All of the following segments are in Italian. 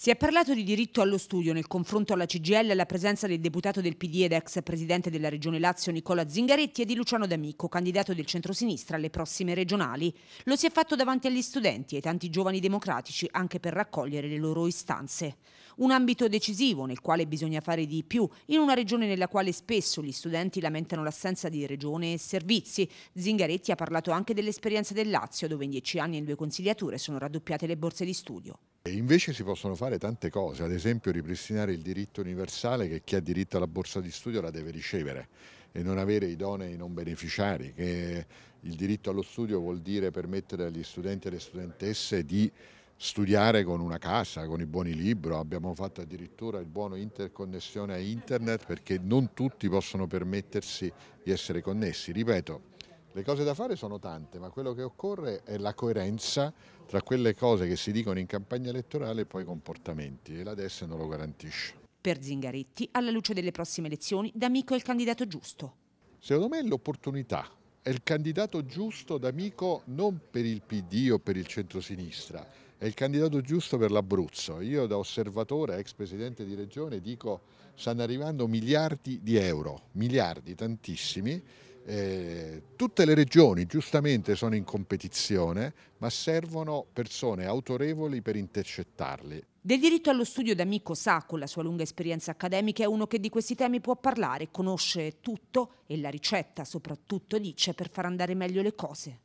Si è parlato di diritto allo studio nel confronto alla CGL alla presenza del deputato del PD ed ex presidente della Regione Lazio Nicola Zingaretti e di Luciano D'Amico, candidato del centrosinistra alle prossime regionali. Lo si è fatto davanti agli studenti e ai tanti giovani democratici anche per raccogliere le loro istanze. Un ambito decisivo nel quale bisogna fare di più, in una regione nella quale spesso gli studenti lamentano l'assenza di regione e servizi. Zingaretti ha parlato anche dell'esperienza del Lazio, dove in dieci anni in due consigliature sono raddoppiate le borse di studio. Invece si possono fare tante cose, ad esempio ripristinare il diritto universale che chi ha diritto alla borsa di studio la deve ricevere e non avere idonei non beneficiari, che il diritto allo studio vuol dire permettere agli studenti e alle studentesse di studiare con una casa, con i buoni libro, abbiamo fatto addirittura il buono interconnessione a internet perché non tutti possono permettersi di essere connessi. Ripeto, le cose da fare sono tante, ma quello che occorre è la coerenza tra quelle cose che si dicono in campagna elettorale e poi i comportamenti e la DES non lo garantisce. Per Zingaretti, alla luce delle prossime elezioni, D'Amico è il candidato giusto. Secondo me è l'opportunità, è il candidato giusto D'Amico non per il PD o per il centrosinistra, è il candidato giusto per l'Abruzzo. Io da osservatore, ex presidente di regione, dico stanno arrivando miliardi di euro, miliardi, tantissimi, eh, tutte le regioni giustamente sono in competizione, ma servono persone autorevoli per intercettarli. Del diritto allo studio d'amico sa, con la sua lunga esperienza accademica, è uno che di questi temi può parlare, conosce tutto e la ricetta soprattutto dice per far andare meglio le cose.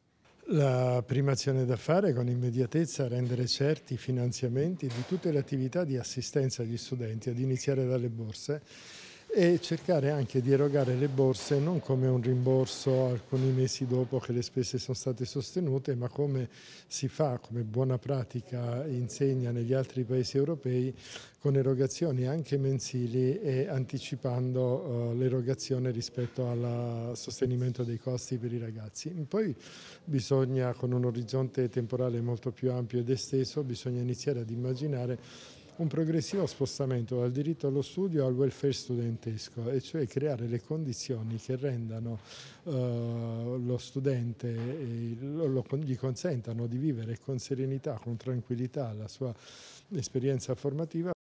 La prima azione da fare è con immediatezza rendere certi i finanziamenti di tutte le attività di assistenza agli studenti, ad iniziare dalle borse e cercare anche di erogare le borse non come un rimborso alcuni mesi dopo che le spese sono state sostenute, ma come si fa, come buona pratica insegna negli altri paesi europei, con erogazioni anche mensili e anticipando uh, l'erogazione rispetto al sostenimento dei costi per i ragazzi. Poi bisogna, con un orizzonte temporale molto più ampio ed esteso, bisogna iniziare ad immaginare un progressivo spostamento dal diritto allo studio al welfare studentesco, e cioè creare le condizioni che rendano uh, lo studente, e lo, lo, gli consentano di vivere con serenità, con tranquillità la sua esperienza formativa